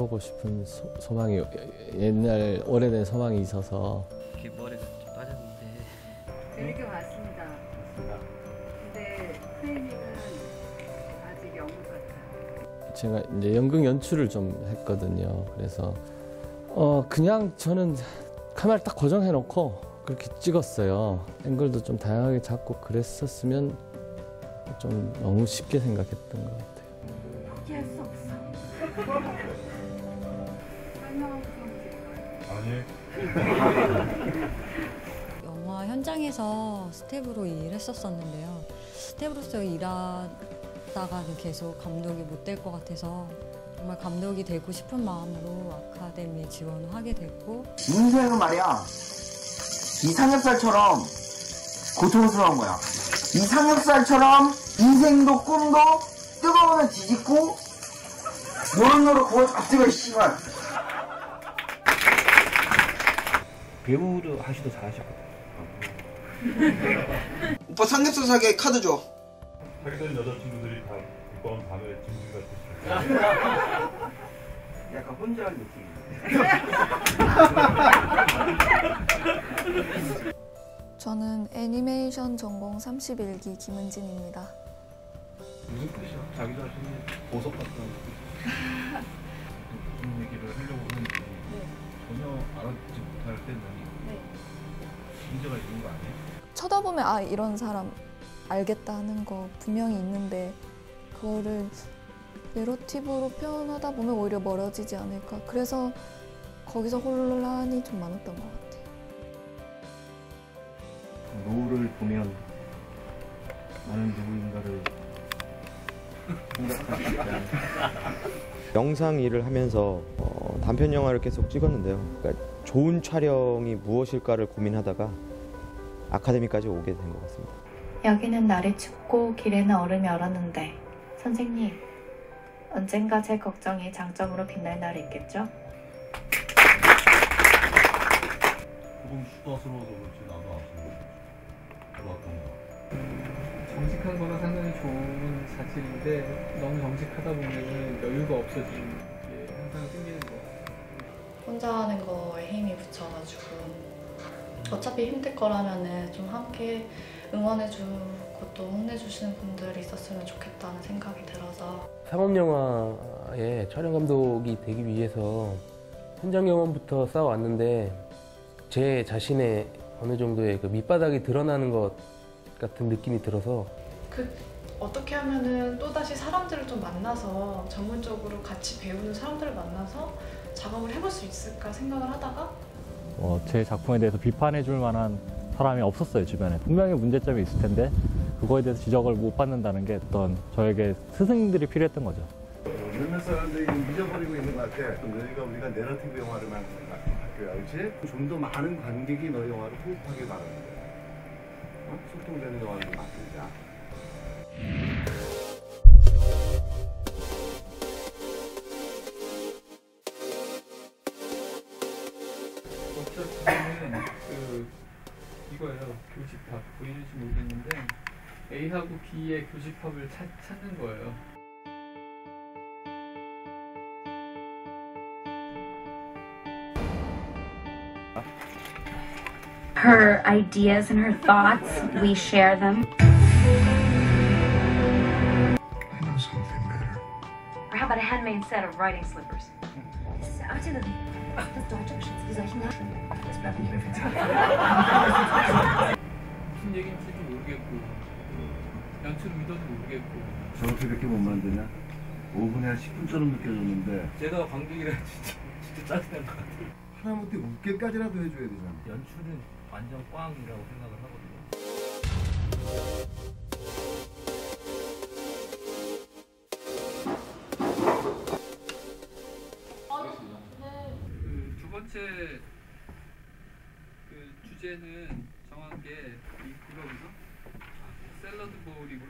해보고 싶은 소, 망이 옛날 오래된 소망이 있어서 이렇게 머리가 좀 빠졌는데 재밌게 봤습니다. 근데 프레이밍은 아직 연극 같아요. 제가 이제 연극 연출을 좀 했거든요. 그래서 어 그냥 저는 카메라 딱 고정해 놓고 그렇게 찍었어요. 앵글도 좀 다양하게 잡고 그랬었으면 좀 너무 쉽게 생각했던 것 같아요. 아니 영화 현장에서 스텝으로 일했었었는데요. 스텝으로서 일하다가는 계속 감독이 못 될 것 같아서 정말 감독이 되고 싶은 마음으로 아카데미 지원을 하게 됐고. 인생은 말이야. 이 삼겹살처럼 고통스러운 거야. 이 삼겹살처럼 인생도 꿈도 뜨거우면 뒤집고 노릇노릇 구워 앞뜨거 씨발 배우를 하시도 잘하셨거든요. 오빠 삼겹살 사게 카드 줘 사귀던 여자친구들이 다 이번 밤에 짐승 같았어요 약간 혼자 할 느낌. 저는 애니메이션 전공 31기 김은진입니다. 무슨 뜻이야? 자기도 하시는 보석 같은 무슨 얘기를 하려고 하는지 전혀 알아듣지 못할 때는 문제가 있는 거 아니에요? 쳐다보면 아 이런 사람 알겠다 하는 거 분명히 있는데 그거를 내러티브로 표현하다 보면 오히려 멀어지지 않을까. 그래서 거기서 혼란이 좀 많았던 것 같아요. 노을을 보면 나는 누구인가를 생각할 수 있다는 영상 일을 하면서 어, 단편 영화를 계속 찍었는데요. 그러니까 좋은 촬영이 무엇일까를 고민하다가 아카데미까지 오게 된 것 같습니다. 여기는 날이 춥고 길에는 얼음이 얼었는데 선생님 언젠가 제 걱정이 장점으로 빛날 날이 있겠죠? 조금 수다스러워서 그렇지 나도 정직한 거는 상당히 좋은 사실인데 너무 정직하다 보면 여유가 없어지는 혼자 하는 거에 힘이 붙여가지고 어차피 힘들 거라면은 좀 함께 응원해주고 또 혼내주시는 분들이 있었으면 좋겠다는 생각이 들어서. 상업 영화의 촬영 감독이 되기 위해서 현장 경험부터 쌓아왔는데 제 자신의 어느 정도의 그 밑바닥이 드러나는 것 같은 느낌이 들어서 그 어떻게 하면은 또 다시 사람들을 좀 만나서 전문적으로 같이 배우는 사람들을 만나서 작업을 해볼 수 있을까 생각을 하다가 어, 제 작품에 대해서 비판해 줄 만한 사람이 없었어요 주변에 분명히 문제점이 있을 텐데 그거에 대해서 지적을 못 받는다는 게 어떤 저에게 스승들이 필요했던 거죠. 몇몇 사람들이 잊어버리고 있는 것 같아 너희가 우리가 내러티브 영화를 만드는 학교야 그렇지? 좀 더 많은 관객이 너희 영화를 호흡하길 바라는데 어? 소통되는 영화를 좀 만들자 교집합 보이는지 모르겠는데 A하고 B의 교집합을 찾, 찾는 거예요. her ideas and her thoughts. We share them. I know something better Or how about a handmade set of riding slippers? Artillerie. Das deutsche Geschütz, wie soll ich nachschauen? Das bleibt nicht mehr viel 무슨 얘기인지도 모르겠고 연출 의도도 모르겠고 저렇게 이렇게 못 만드냐? 5분에 한 10분처럼 느껴졌는데 제가 관객이라 진짜 진짜 짜증날 것 같아요. 하다못해 웃게까지라도 해줘야 되잖아 연출은 완전 꽝이라고 생각을 하거든요. 그 두 번째 그 주제는 정확하게 이 그거거든요. 아, 샐러드 보울이고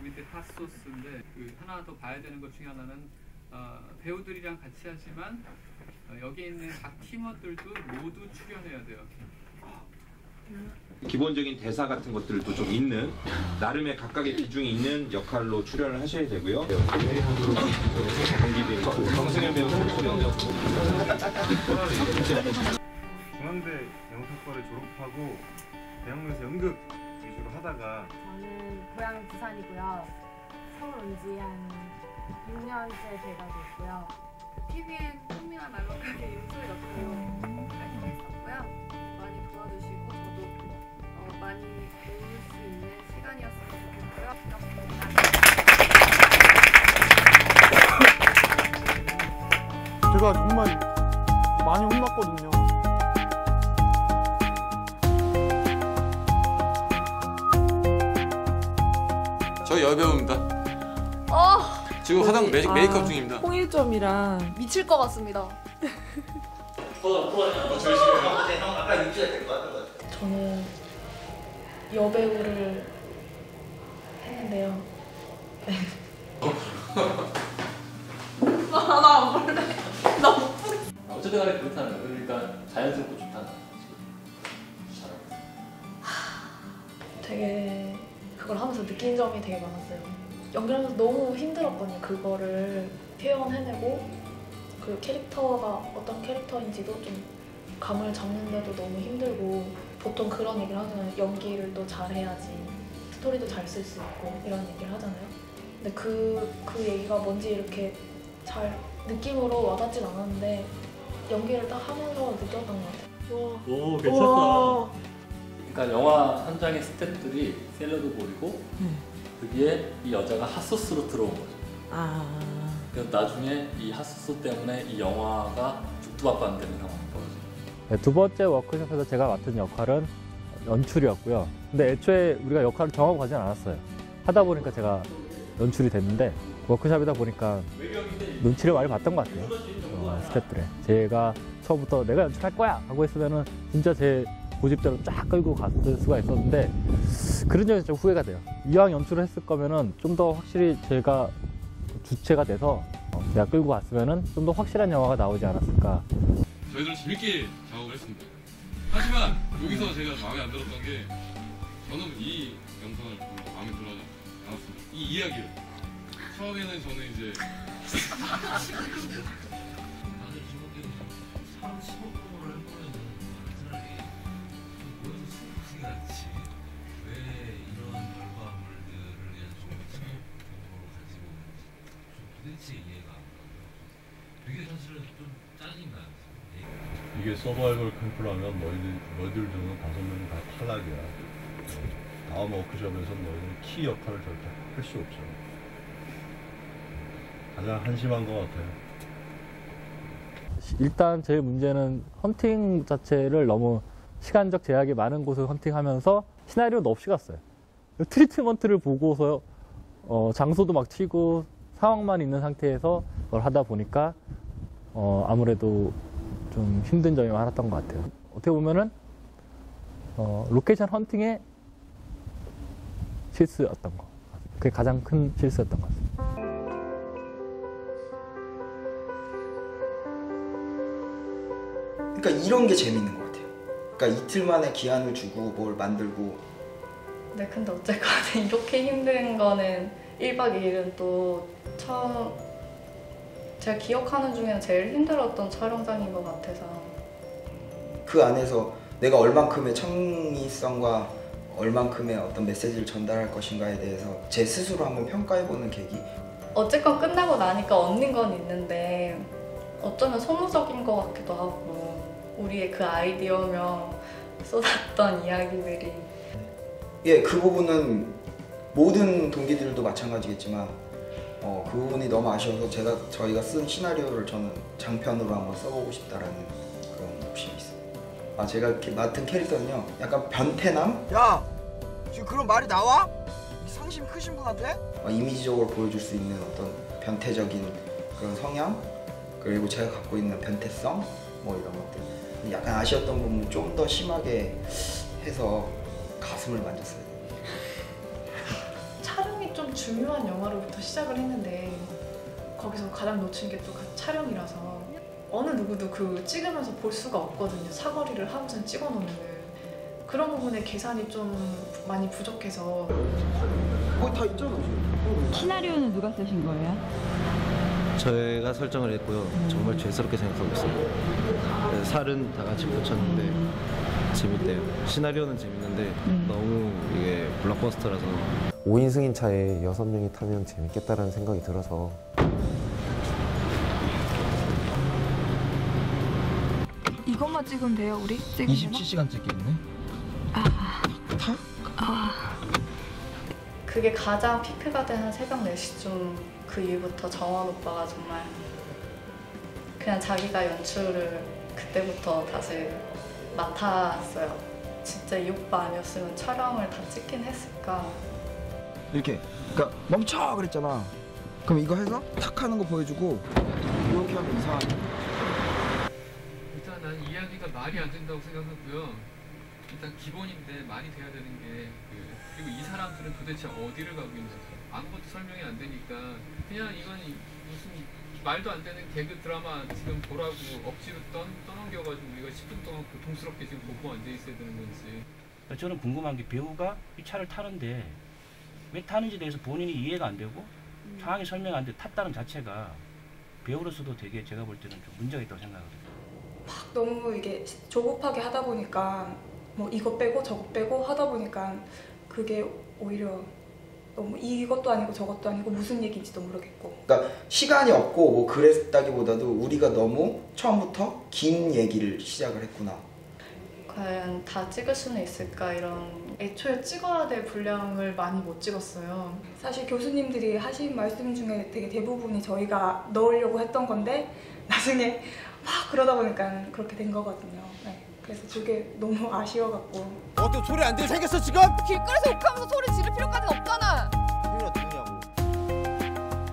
밑에 핫소스인데 그 하나 더 봐야 되는 것 중에 하나는 어, 배우들이랑 같이 하지만 어, 여기 있는 각 팀원들도 모두 출연해야 돼요. 기본적인 대사 같은 것들도 좀 있는 나름의 각각의 비중이 있는 역할로 출연을 하셔야 되고요. 정승현 배우. 중앙대 영상과를 졸업하고 대학로에서 연극 위주로 하다가 저는 고향 부산이고요. 서울 온지 한 6년째 돼가 됐고요. TVN 흥미와 날먹하게 윤소희 역할로 활동했었고요. 많이 도와주시고 저도 어, 많이 배울 수 있는 시간이었으면 좋겠고요. 제가 정말 많이 혼났거든요. 저 여배우입니다. 어. 지금 화장 메, 메이크업 중입니다. 홍일점이랑 미칠 것 같습니다. 저는 여배우를 했는데요. 네. 나안 볼래. 나못 어쨌든 간에 그렇다는 거예요. 그러니까 자연스럽고 좋다는 거예요. 되게 그걸 하면서 느낀 점이 되게 많았어요. 연기하면서 너무 힘들었거든요. 그거를 표현해내고 그 캐릭터가 어떤 캐릭터인지도 좀 감을 잡는데도 너무 힘들고 보통 그런 얘기를 하잖아요. 연기를 또 잘해야지 스토리도 잘 쓸 수 있고 이런 얘기를 하잖아요. 근데 그, 그 얘기가 뭔지 이렇게 잘 느낌으로 와닿진 않았는데 연기를 딱 하면서 느꼈던 것 같아요. 오 괜찮다. 그러니까 영화 현장의 스태프들이 샐러드 볼이고 거 기에 이 여자가 핫소스로 들어온 거죠. 아. 그래서 나중에 이 핫소스 때문에 이 영화가 죽두밥도 안 되는 상황이 벌어져요. 네, 두 번째 워크숍에서 제가 맡은 역할은 연출이었고요. 근데 애초에 우리가 역할을 정하고 가진 않았어요. 하다 보니까 제가 연출이 됐는데 워크숍이다 보니까 눈치를 많이 봤던 것 같아요. 어, 스태프들의. 제가 처음부터 내가 연출할 거야 하고 했으면은 진짜 제 고집대로 쫙 끌고 갔을 수가 있었는데 그런 점에서 좀 후회가 돼요. 이왕 연출을 했을 거면은 좀 더 확실히 제가 주체가 돼서 어, 제가 끌고 갔으면은 좀 더 확실한 영화가 나오지 않았을까. 저희들 재밌게 작업을 했습니다. 하지만 여기서 제가 마음에 안 들었던 게 저는 이 영상을 마음에 들어 않았습니다. 이 이야기를 처음에는 저는 이제 이게 서바이벌 캠프라면 너희들, 너희들 중에 다섯 명이 다 탈락이야. 다음 워크숍에서 너희는 키 역할을 절대 할 수 없어. 가장 한심한 것 같아요. 일단 제일 문제는 헌팅 자체를 너무 시간적 제약이 많은 곳을 헌팅하면서 시나리오도 없이 갔어요. 트리트먼트를 보고서 어, 장소도 막 튀고 상황만 있는 상태에서 그걸 하다 보니까 어, 아무래도 좀 힘든 점이 많았던 것 같아요. 어떻게 보면은 어, 로케이션 헌팅의 실수였던 거. 그게 가장 큰 실수였던 것 같아요. 그러니까 이런 게 재밌는 것 같아요. 그러니까 이틀 만에 기한을 주고 뭘 만들고. 네, 근데 어쨌거나 이렇게 힘든 거는 1박 2일은 또 처음 제가 기억하는 중에는 제일 힘들었던 촬영장인 것 같아서. 그 안에서 내가 얼만큼의 창의성과 얼만큼의 어떤 메시지를 전달할 것인가에 대해서 제 스스로 한번 평가해보는 계기. 어쨌건 끝나고 나니까 얻는 건 있는데 어쩌면 소모적인 것 같기도 하고 우리의 그 아이디어며 쏟았던 이야기들이 예, 그 부분은 모든 동기들도 마찬가지겠지만 어, 그 부분이 너무 아쉬워서 제가 저희가 쓴 시나리오를 저는 장편으로 한번 써보고 싶다라는 그런 욕심이 있어요. 아 제가 맡은 캐릭터는요, 약간 변태남? 야, 지금 그런 말이 나와? 상심 크신 분한테? 어, 이미지적으로 보여줄 수 있는 어떤 변태적인 그런 성향 그리고 제가 갖고 있는 변태성 뭐 이런 것들 약간 아쉬웠던 부분은 좀더 심하게 해서 가슴을 만졌어요. 촬영이 좀 중요한 영화로부터 시작을 했는데 거기서 가장 놓친 게 또 촬영이라서 어느 누구도 그 찍으면서 볼 수가 없거든요. 사거리를 하루선 찍어놓으면은 그런 부분에 계산이 좀 많이 부족해서 거기 다 있잖아 시나리오는 누가 쓰신 거예요? 저희가 설정을 했고요. 정말 죄스럽게 생각하고 있어요. 네, 살은 다 같이 붙였는데 재밌대요. 시나리오는 재밌는데 너무 이게 블록버스터라서 5인 승인 차에 6명이 타면 재밌겠다라는 생각이 들어서 이것만 찍으면 돼요, 우리? 찍으면? 27시간 찍기 있네. 그게 가장 피크가 되는 새벽 4시쯤 그 이후부터 정원 오빠가 정말 그냥 자기가 연출을 그때부터 다시 맡았어요. 진짜 이 오빠 아니었으면 촬영을 다 찍긴 했을까. 이렇게. 그러니까 멈춰 그랬잖아. 그럼 이거 해서 탁 하는 거 보여주고 이렇게 하면 이상하게. 일단 난 이야기가 말이 안 된다고 생각하고요. 일단 기본인데 말이 돼야 되는 게 그, 그리고 이 사람들은 도대체 어디를 가고 있는지 아무것도 설명이 안 되니까 그냥 이건 이- 무슨 말도 안 되는 개그 드라마 지금 보라고 억지로 떠, 떠넘겨가지고 우리가 10분 동안 고통스럽게 지금 보고 앉아 있어야 되는 건지 저는 궁금한 게 배우가 이 차를 타는데 왜 타는지 대해서 본인이 이해가 안 되고 상황이 설명 안 돼 탔다는 자체가 배우로서도 되게 제가 볼 때는 좀 문제가 있다고 생각하거든요. 너무 이게 조급하게 하다 보니까 뭐 이거 빼고 저거 빼고 하다 보니까 그게 오히려 너무 이것도 아니고 저것도 아니고 무슨 얘기인지도 모르겠고 그러니까 시간이 없고 뭐 그랬다기보다도 우리가 너무 처음부터 긴 얘기를 시작을 했구나. 과연 다 찍을 수는 있을까 이런 애초에 찍어야 될 분량을 많이 못 찍었어요. 사실 교수님들이 하신 말씀 중에 되게 대부분이 저희가 넣으려고 했던 건데 나중에 막 그러다 보니까 그렇게 된 거거든요. 네. 그래서 그게 너무 아쉬워갖고 어떻게 소리 안 들리겠어 지금? 길거리에서 욕하면서 소리 지를 필요까지는 없잖아. 소리 어떻게 냐고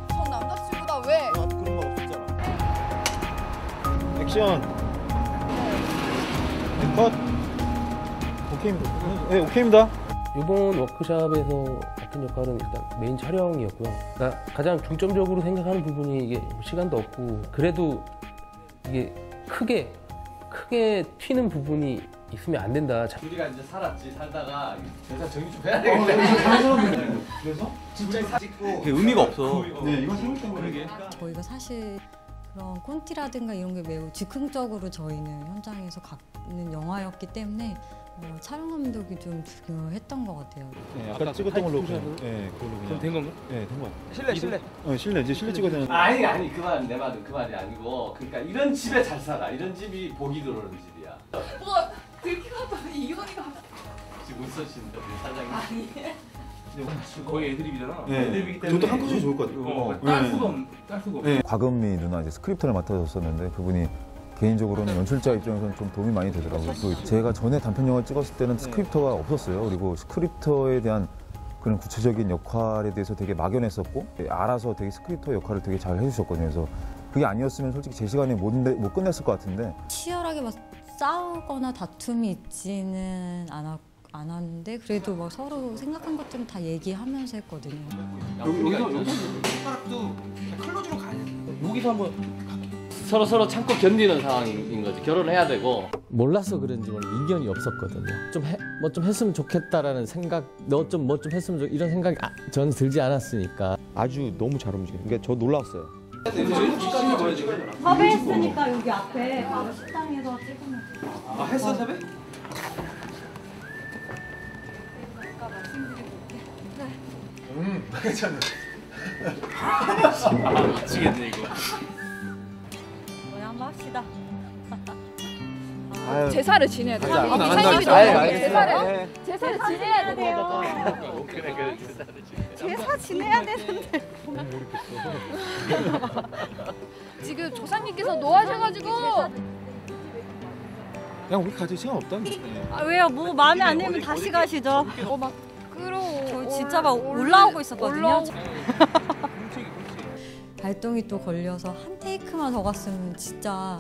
전 남자친구다 왜? 나도 그런 말 없었잖아 액션 컷 오케이입니다 네 오케이입니다 이번 워크샵에서 같은 역할은 일단 메인 촬영이었고요. 그러니까 가장 중점적으로 생각하는 부분이 이게 시간도 없고 그래도 이게 크게 크게 튀는 부분이 있으면 안 된다. 자- 우리가 이제 살았지 살다가 대사 정리 좀 어, 해야 네, 되겠네. 그래서 진짜 사 찍고 의미가 없어. 네, 이건 생각 때문에. 저희가 사실 그런 콘티라든가 이런 게 매우 즉흥적으로 저희는 현장에서 갖는 영화였기 때문에 어, 촬영 감독이 좀 중요했던 것 같아요. 네, 아까 찍었던 걸로 그냥. 네, 그걸로 그냥. 그럼 된 건가? 네, 된 거. 실내, 실내. 어, 실내 이제 실내 찍어야 되는. 아니 아니 그말내 말은 그 말이 아니고 그러니까 이런 집에 잘 살아 이런 집이 복이 들어오는 집이야. 뭐 들키가 더니 이혼이가 지금 웃으신다 우리 사장님. 아니. 거의 애드립이잖아. 네. 애드립이기 때문에 이것도 한 컷이 좋을 것 같아요. 어, 네. 딸 수가 없, 딸 수가. 네. 과금미 누나 이제 스크립터를 맡아줬었는데 그분이 개인적으로는 연출자 입장에서는 좀 도움이 많이 되더라고요. 또 제가 전에 단편 영화 찍었을 때는 스크립터가 없었어요. 그리고 스크립터에 대한 그런 구체적인 역할에 대해서 되게 막연했었고 알아서 되게 스크립터 역할을 되게 잘 해주셨거든요. 그래서 그게 아니었으면 솔직히 제 시간에 못, 내- 못 끝냈을 것 같은데 치열하게 막 싸우거나 다툼이 있지는 않았, 않았는데 그래도 막 서로 생각한 것들은 다 얘기하면서 했거든요. 여기서 여기서 손가락도 클로즈로 가야 돼. 여기서 한번 서로 서로 참고 견디는 상황인 거지. 결혼해야 되고. 몰라서 그런지 오늘 의견이 없었거든요. 좀 뭐 좀 했으면 좋겠다라는 생각, 너 좀 뭐좀 했으면 좋 이런 생각이 아, 저는 들지 않았으니까. 아주 너무 잘 움직여요. 그러니까 저 놀랐어요. 섭외 했으니까 여기 앞에 바로 식당에서 찍으면 아 했어 섭외? 음, 괜찮네. 아 미치겠네 이거. 합시다. 아유. 제사를 지내야 돼요. 아. 제사를 네. 제사를 지내야 돼요. 제사를. 제사 지내야 되는데. 지금 조상님께서 노하셔가지고 그냥 우리 가질 시간 없다. 아, 왜요? 뭐 마음에 안 들면 다시 가시죠. 어막 끌어. 저 진짜 막 올라오고 있었거든요. 발동이 또 걸려서 한 테이크만 더 갔으면 진짜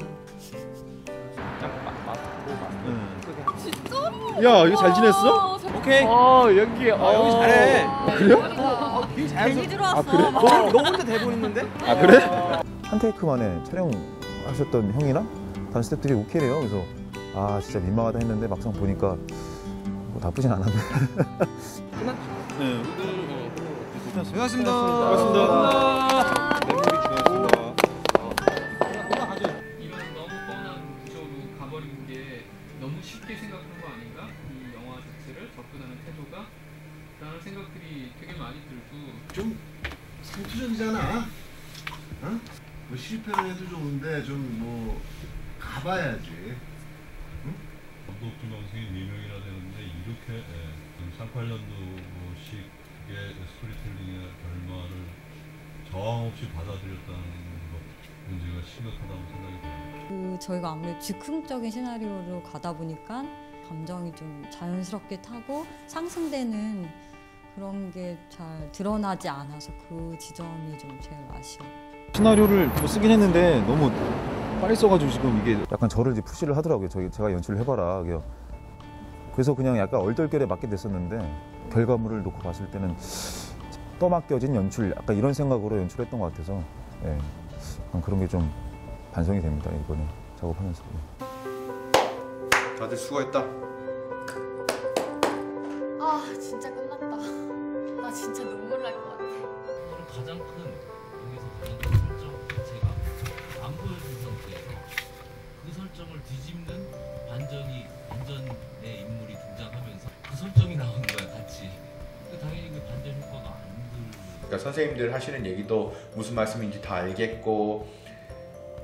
야, 이거 잘 지냈어? 오케이. 어, 연기. 아, 여기 잘해. 아, 그래요? 되게 자연스럽. 들어왔어. 아, 그래? 너, 너 혼자 대본 있는데? 아 그래? 한 테이크 만에 촬영하셨던 형이랑 다른 스태프들이 오케이래요. 그래서 아 진짜 민망하다 했는데 막상 보니까 뭐 나쁘진 않았는데. 네. 고맙습니다. 고맙습니다. 이런 저희가 아무래도 즉흥적인 시나리오로 가다 보니까 감정이 좀 자연스럽게 타고 상승되는 그런 게 잘 드러나지 않아서 그 지점이 좀 제일 아쉬워요. 시나리오를 뭐 쓰긴 했는데 너무 빨리 써가지고 지금 이게 약간 저를 이제 푸시를 하더라고요. 저기 제가 연출을 해봐라. 그래서 그냥 약간 얼떨결에 맡게 됐었는데 결과물을 놓고 봤을 때는 떠맡겨진 연출 약간 이런 생각으로 연출했던 것 같아서 예. 그런 게 좀 반성이 됩니다 이번에 작업하면서. 다들 수고했다. 아 진짜 끝났다. 나 진짜 눈물 날 것 같아. 가장 큰 여기서 가장 큰 설정 자체가 안 보여준 상태에서 그 설정을 뒤집는 반전이 반전의 인물이 등장하면서 그 설정이 나오는 거야 같이. 당연히 그 반전 효과가 안 들. 그러니까 선생님들 하시는 얘기도 무슨 말씀인지 다 알겠고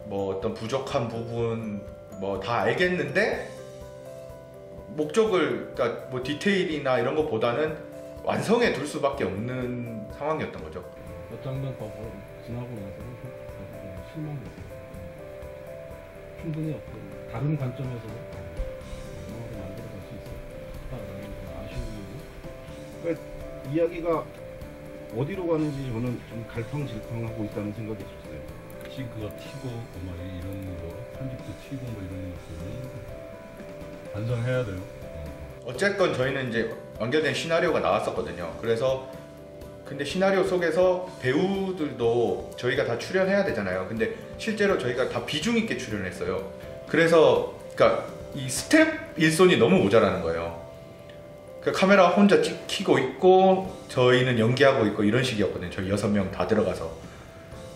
뭐 어떤 부족한 부분 뭐 다 알겠는데 목적을 그러니까 뭐 디테일이나 이런 것보다는 완성해 둘 수밖에 없는 상황이었던 거죠. 몇 장면 보고 지나고 나서는 실망됐어요. 충분히 어떤 다른 관점에서 영화를 만들어갈 수 있었다라는 그런 아쉬움이 그러니까 이야기가 어디로 가는지 저는 좀 갈팡질팡하고 있다는 생각이 들었어요. 혹시 그거 튀고 뭐 이런 거 편집도 튀고 뭐 이런 것들은 반성해야 돼요. 어쨌건 저희는 이제 완결된 시나리오가 나왔었거든요. 그래서 근데 시나리오 속에서 배우들도 저희가 다 출연해야 되잖아요. 근데 실제로 저희가 다 비중 있게 출연했어요. 그래서 그러니까 이 스텝 일손이 너무 모자라는 거예요. 그 카메라 혼자 찍히고 있고 저희는 연기하고 있고 이런 식이었거든요. 저희 여섯 명 다 들어가서.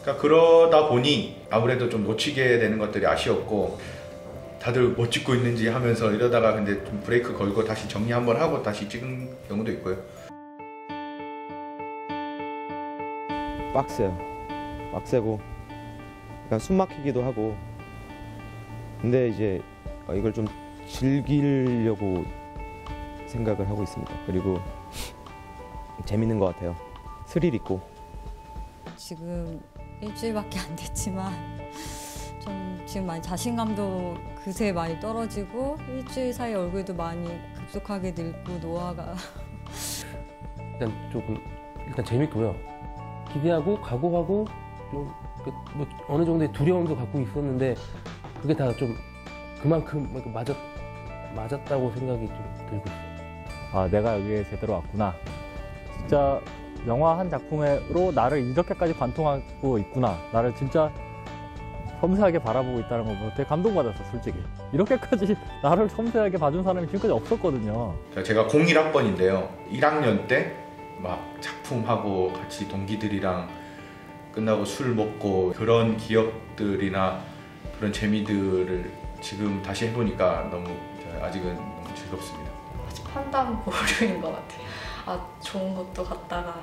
그러니까 그러다 보니 아무래도 좀 놓치게 되는 것들이 아쉬웠고 다들 뭐 찍고 있는지 하면서 이러다가 근데 좀 브레이크 걸고 다시 정리 한번 하고 다시 찍은 경우도 있고요. 빡세요. 빡세고 약간 숨 막히기도 하고 근데 이제 어, 이걸 좀 즐기려고 생각을 하고 있습니다. 그리고 재밌는 것 같아요. 스릴 있고 지금 일주일밖에 안 됐지만 좀 지금 많이 자신감도 그새 많이 떨어지고 일주일 사이 얼굴도 많이 급속하게 늙고 노화가 일단 조금 일단 재밌고요. 기대하고 각오하고 좀 뭐 어느 정도의 두려움도 갖고 있었는데 그게 다 좀 그만큼 뭐 맞았 맞았다고 생각이 좀 들고 있어요. 아 내가 여기에 제대로 왔구나. 진짜 영화 한 작품으로 나를 이렇게까지 관통하고 있구나. 나를 진짜 섬세하게 바라보고 있다는 거 보고 되게 감동받았어 솔직히. 이렇게까지 나를 섬세하게 봐준 사람이 지금까지 없었거든요. 제가 01학번인데요. 1학년 때 막 작품하고 같이 동기들이랑 끝나고 술 먹고 그런 기억들이나 그런 재미들을 지금 다시 해보니까 너무 아직은 너무 즐겁습니다. 판단 보류인 것 같아요. 아 좋은 것도 같다가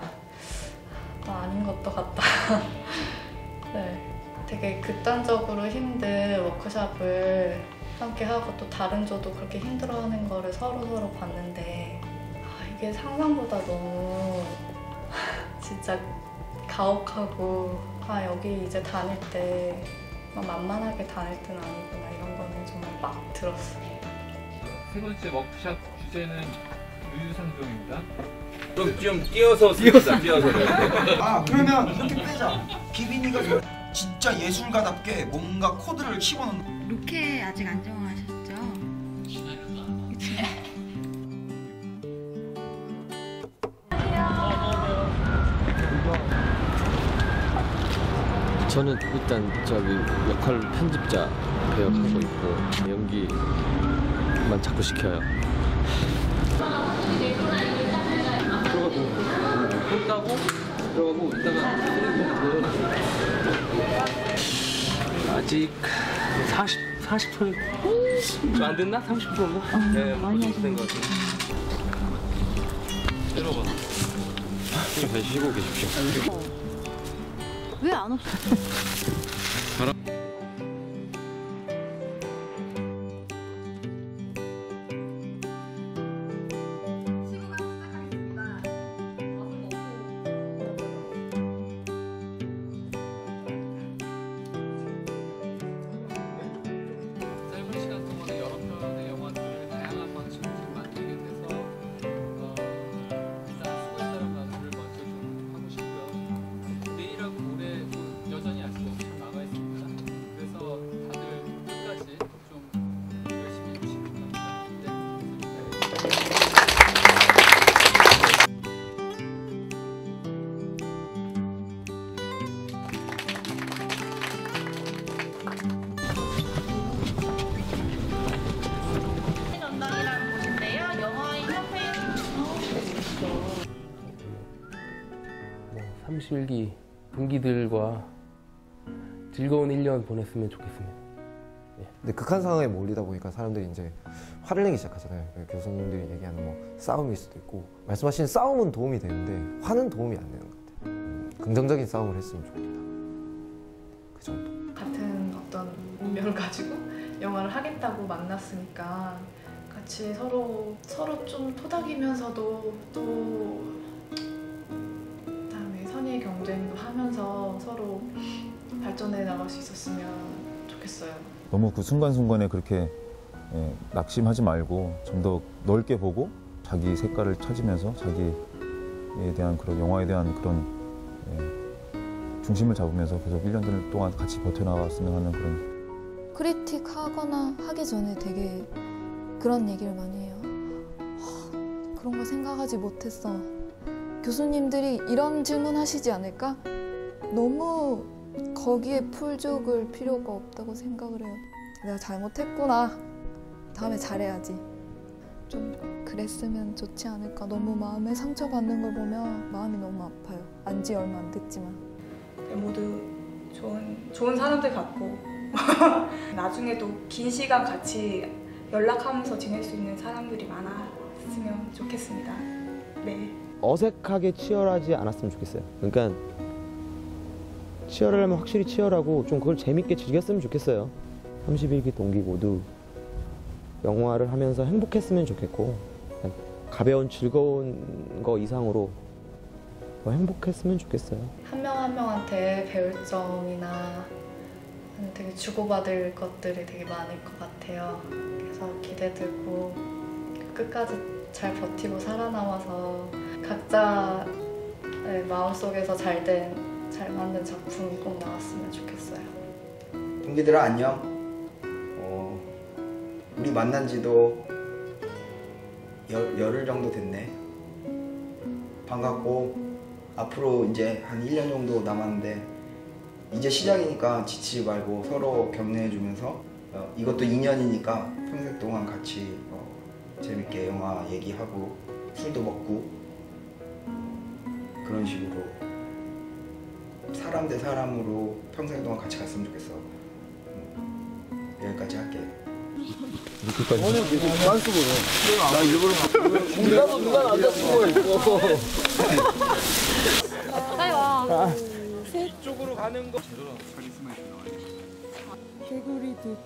또 아닌 것도 같다가 네 되게 극단적으로 힘든 워크숍을 함께 하고 또 다른 조도 그렇게 힘들어하는 거를 서로 서로 봤는데 아, 이게 상상보다 너무 진짜 가혹하고 아 여기 이제 다닐 때막 만만하게 다닐 때는 아니구나 이런 거는 정말 막 들었어요. 세 번째 워크샵 주제는 유유상종입니다. 그럼 좀 띄어서 씁시다, 띄어서. 아 그러면 이렇게 빼자. 비빈이가 진짜 예술가답게 뭔가 코드를 씹어넣는. 루케 아직 안 정하셨죠? 저는 일단 저기 역할 편집자 배역하고 있고 연기만 자꾸 시켜요. 물 따고 들어가고 이따가 아직 40 40초 안 됐나? 30초 정도? 네, 많이 하신 것 같아요. 때려봐. 잘 쉬고 계십시오. 왜 안 없어? 31기 동기들과 즐거운 1년 보냈으면 좋겠습니다. 근데 극한 상황에 몰리다 보니까 사람들이 이제 화를 내기 시작하잖아요. 그 교수님들이 얘기하는 뭐 싸움일 수도 있고 말씀하신 싸움은 도움이 되는데 화는 도움이 안 되는 것 같아요. 음, 긍정적인 싸움을 했으면 좋겠다. 그 정도. 같은 어떤 운명을 가지고 영화를 하겠다고 만났으니까 같이 서로 서로 좀 토닥이면서도 또 경쟁도 하면서 서로 발전해 나갈 수 있었으면 좋겠어요. 너무 그 순간순간에 그렇게 예, 낙심하지 말고 좀 더 넓게 보고 자기 색깔을 찾으면서 자기에 대한 그런 영화에 대한 그런 예, 중심을 잡으면서 계속 1년 동안 같이 버텨나갔으면 하는 그런 크리틱 하거나 하기 전에 되게 그런 얘기를 많이 해요. 하, 그런 거 생각하지 못했어. 교수님들이 이런 질문 하시지 않을까? 너무 거기에 풀죽을 필요가 없다고 생각을 해요. 내가 잘못했구나. 다음에 잘해야지. 좀 그랬으면 좋지 않을까. 너무 마음에 상처받는 걸 보면 마음이 너무 아파요. 안지 얼마 안 됐지만. 모두 좋은 좋은 사람들 같고 나중에도 긴 시간 같이 연락하면서 지낼 수 있는 사람들이 많았으면 좋겠습니다. 네. 어색하게 치열하지 않았으면 좋겠어요. 그러니까 치열하려면 확실히 치열하고 좀 그걸 재밌게 즐겼으면 좋겠어요. 31기 동기 모두 영화를 하면서 행복했으면 좋겠고 가벼운 즐거운 거 이상으로 더 행복했으면 좋겠어요. 한 명 한 명한테 배울 점이나 되게 주고받을 것들이 되게 많을 것 같아요. 그래서 기대되고 끝까지 잘 버티고 살아남아서 각자의 마음속에서 잘 된, 잘 만든 작품이 꼭 나왔으면 좋겠어요. 동기들아 안녕. 어, 우리 만난 지도 열, 열흘 정도 됐네. 반갑고 앞으로 이제 한 1년 정도 남았는데 이제 시작이니까 지치지 말고 서로 격려해주면서 어, 이것도 2년이니까 평생 동안 같이 어, 재밌게 영화 얘기하고 술도 먹고 그런 식으로 사람 대 사람으로 평생 동안 같이 갔으면 좋겠어. 음, 여기까지 할게. 이렇게까지 오늘 계속 그만 쓰고 나 일부러 누가 누가 남자 쓰고 있고 빨리 와. 이쪽으로 가는 거. 개구리 두